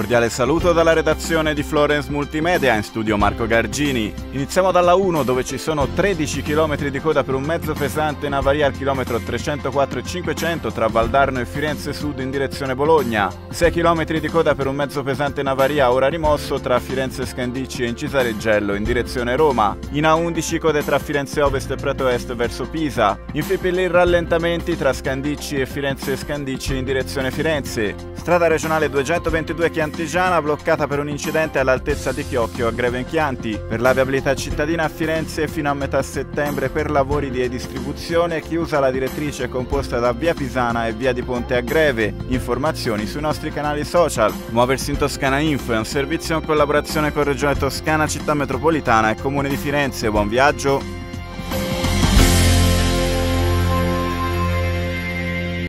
cordiale saluto dalla redazione di Florence Multimedia in studio Marco Gargini. Iniziamo dalla 1 dove ci sono 13 km di coda per un mezzo pesante in avaria al chilometro 304 e 500 tra Valdarno e Firenze Sud in direzione Bologna, 6 km di coda per un mezzo pesante in avaria ora rimosso tra Firenze Scandicci e Incisareggello in direzione Roma, in A11 code tra Firenze Ovest e Prato Est verso Pisa, in Fipilli rallentamenti tra Scandicci e Firenze Scandicci in direzione Firenze, strada regionale 222 Chiantigiana bloccata per un incidente all'altezza di Chiocchio a Greve in Chianti. Per la viabilità cittadina a Firenze fino a metà settembre per lavori di distribuzione chiusa la direttrice composta da via Pisana e via di Ponte a Greve. Informazioni sui nostri canali social. Muoversi in Toscana Info è un servizio in collaborazione con Regione Toscana, Città Metropolitana e Comune di Firenze. Buon viaggio!